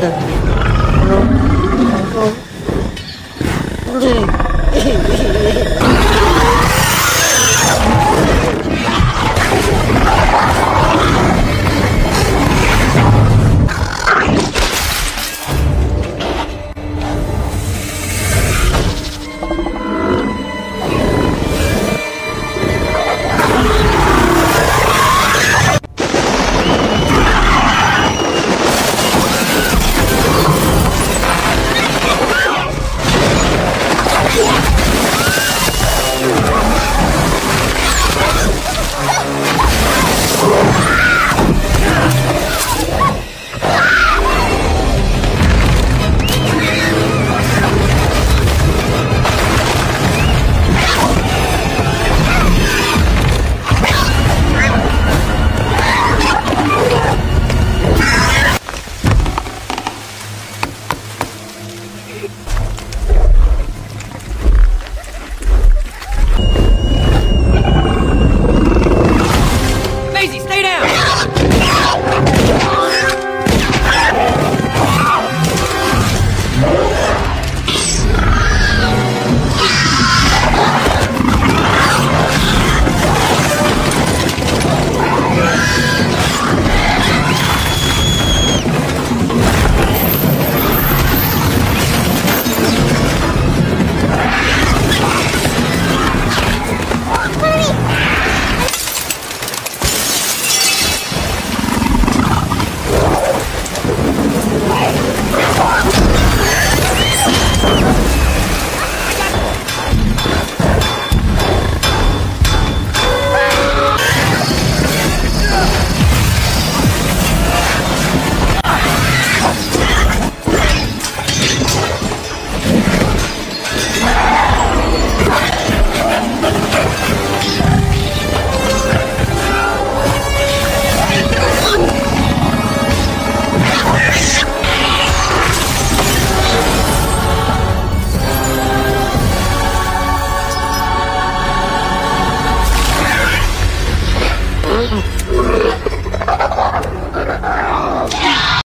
Да.